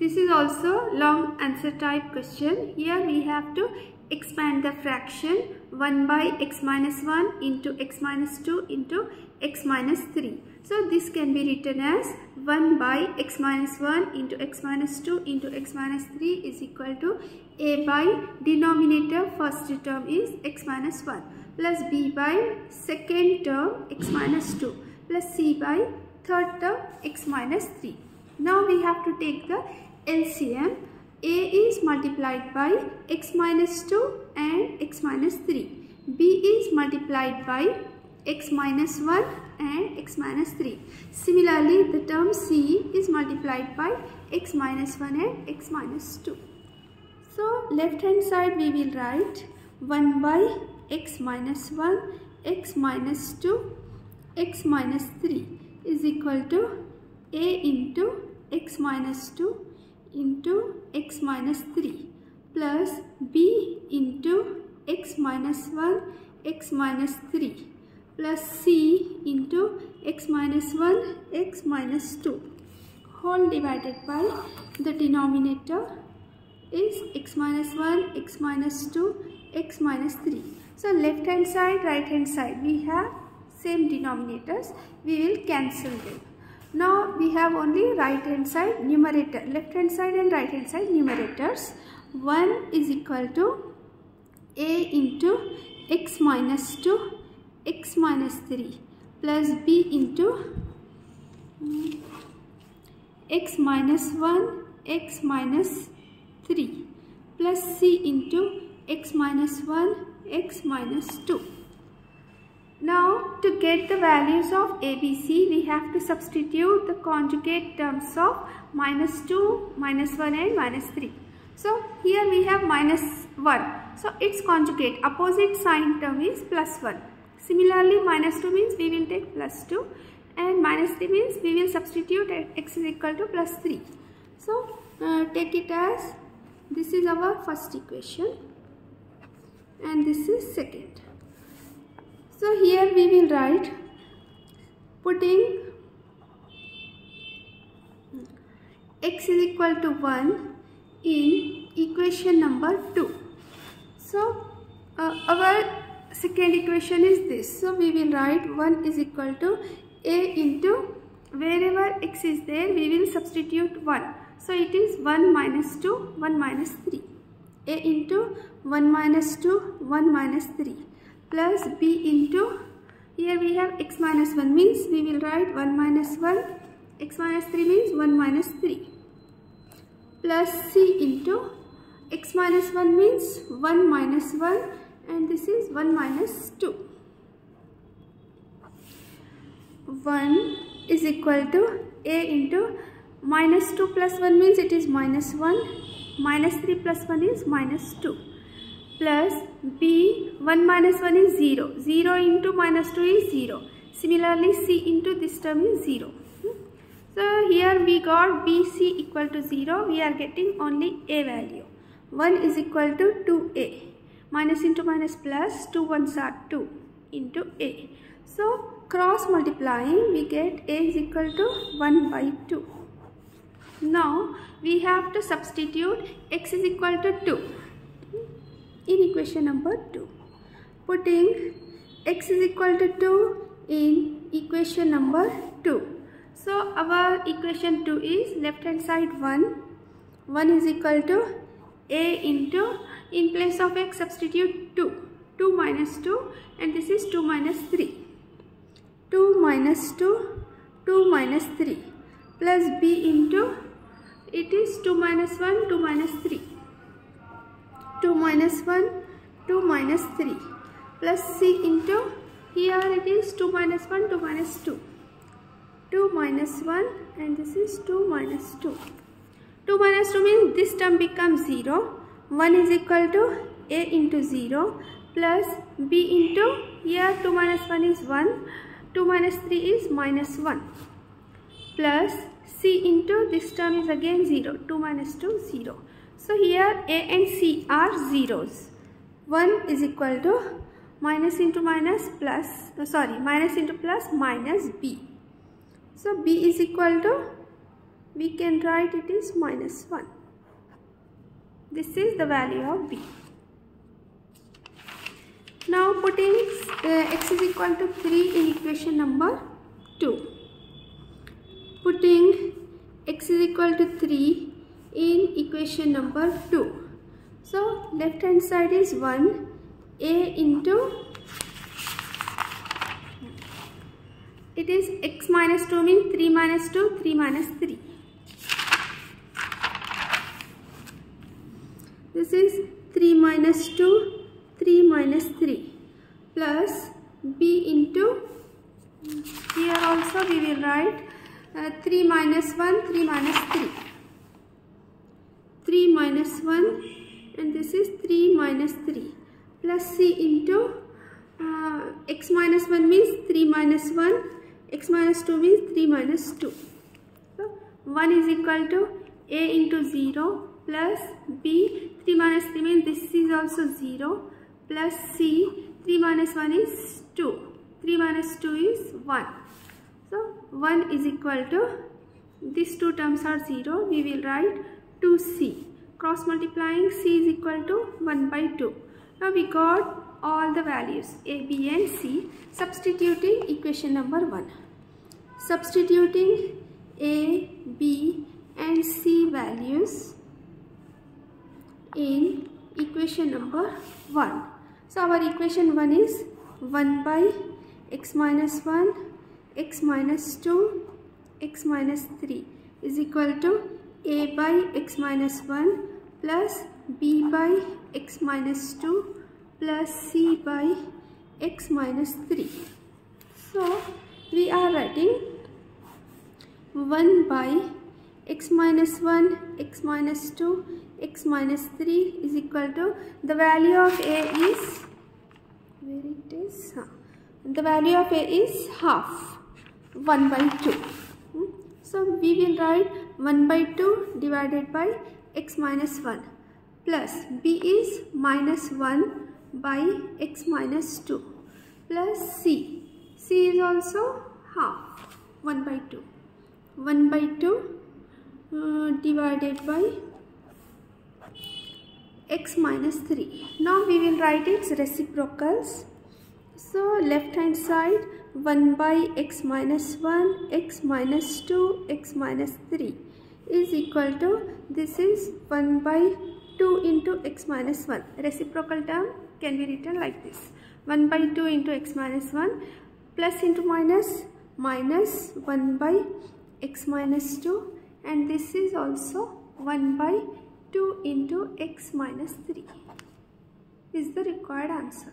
this is also long answer type question. Here we have to expand the fraction 1 by x minus 1 into x minus 2 into x minus 3. So this can be written as 1 by x minus 1 into x minus 2 into x minus 3 is equal to a by denominator first term is x minus 1 plus b by second term x minus 2 plus c by third term x minus 3. Now we have to take the LCM. A is multiplied by x minus 2 and x minus 3. B is multiplied by x minus 1 and x minus 3. Similarly, the term C is multiplied by x minus 1 and x minus 2. So, left hand side we will write 1 by x minus 1, x minus 2, x minus 3 is equal to a into x minus 2 into x minus 3 plus b into x minus 1 x minus 3 plus c into x minus 1 x minus 2 whole divided by the denominator is x minus 1 x minus 2 x minus 3 so left hand side right hand side we have same denominators. We will cancel them now we have only right hand side numerator left hand side and right hand side numerators. 1 is equal to a into x minus 2 x minus 3 plus b into mm, x minus 1 x minus 3 plus c into x minus 1 x minus 2 now to get the values of ABC we have to substitute the conjugate terms of minus 2, minus 1 and minus 3. So here we have minus 1. So its conjugate opposite sign term is plus 1. Similarly minus 2 means we will take plus 2 and minus 3 means we will substitute at x is equal to plus 3. So uh, take it as this is our first equation and this is second. So here we will write putting x is equal to 1 in equation number 2. So uh, our second equation is this. So we will write 1 is equal to a into wherever x is there we will substitute 1. So it is 1 minus 2 1 minus 3 a into 1 minus 2 1 minus 3 plus b into here we have x minus 1 means we will write 1 minus 1 x minus 3 means 1 minus 3 plus c into x minus 1 means 1 minus 1 and this is 1 minus 2 1 is equal to a into minus 2 plus 1 means it is minus 1 minus 3 plus 1 is minus 2 plus b 1 minus 1 is 0 0 into minus 2 is 0 similarly c into this term is 0 hmm? so here we got bc equal to 0 we are getting only a value. 1 is equal to 2a minus into minus plus 2 ones are 2 into a. So cross multiplying we get a is equal to 1 by 2 now we have to substitute x is equal to 2 in equation number 2. Putting x is equal to 2 in equation number 2. So our equation 2 is left hand side 1. 1 is equal to a into in place of x substitute 2. 2 minus 2 and this is 2 minus 3. 2 minus 2, 2 minus 3 plus b into it is 2 minus 1, 2 minus 3. 2 minus 1 2 minus 3 plus c into here it is 2 minus 1 2 minus 2 2 minus 1 and this is 2 minus 2 2 minus 2 means this term becomes 0 1 is equal to a into 0 plus b into here 2 minus 1 is 1 2 minus 3 is minus 1 plus c into this term is again 0 2 minus 2 0 so here A and C are zeros. 1 is equal to minus into minus plus, sorry, minus into plus minus B. So B is equal to, we can write it is minus 1 this is the value of b now putting uh, x is equal to 3 in equation number 2 putting x is equal to 3 in equation number 2 so left hand side is 1 a into it is x minus 2 means 3 minus 2 3 minus 3 this is 3 minus 2 3 minus 3 plus b into here also we will write uh, 3 minus 1 3 minus 3 3 minus 1 and this is 3 minus 3 plus c into uh, x minus 1 means 3 minus 1 x minus 2 means 3 minus 2. So 1 is equal to a into 0 plus b 3 minus 3 means this is also 0 plus c 3 minus 1 is 2 3 minus 2 is 1 so 1 is equal to these two terms are 0 we will write 2c cross multiplying c is equal to 1 by 2 now we got all the values a b and c substituting equation number 1 substituting A, B and C values in equation number 1. So our equation 1 is 1 by x minus 1, x minus 2, x minus 3 is equal to a by x minus 1 plus b by x minus 2 plus c by x minus 3. So we are writing 1 by x minus 1, x minus 2, x minus 3 is equal to the value of a is where it is the value of a is half 1 by 2 hmm? so we will write 1 by 2 divided by x minus 1 plus b is minus 1 by x minus 2 plus c. c is also half 1 by 2 1 by 2 uh, divided by x minus 3 now we will write its reciprocals. So left hand side 1 by x minus 1 x minus 2 x minus 3 is equal to this is 1 by 2 into x minus 1 reciprocal term can be written like this. 1 by 2 into x minus 1 plus into minus minus 1 by x minus 2 and this is also 1 by 2 into x minus 3 is the required answer.